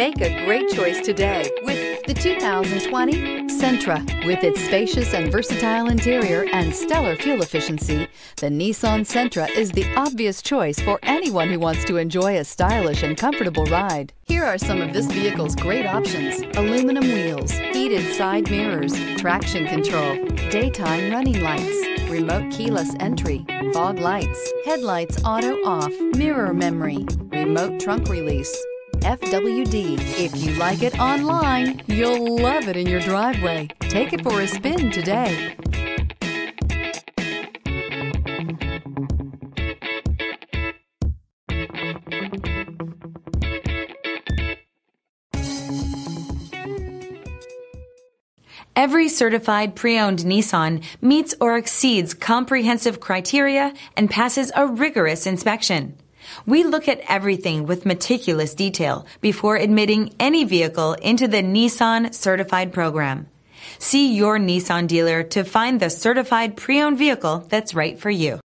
Make a great choice today with the 2020 Sentra. With its spacious and versatile interior and stellar fuel efficiency, the Nissan Sentra is the obvious choice for anyone who wants to enjoy a stylish and comfortable ride. Here are some of this vehicle's great options. Aluminum wheels, heated side mirrors, traction control, daytime running lights, remote keyless entry, fog lights, headlights auto off, mirror memory, remote trunk release, FWD. If you like it online, you'll love it in your driveway. Take it for a spin today. Every certified pre-owned Nissan meets or exceeds comprehensive criteria and passes a rigorous inspection. We look at everything with meticulous detail before admitting any vehicle into the Nissan certified program. See your Nissan dealer to find the certified pre-owned vehicle that's right for you.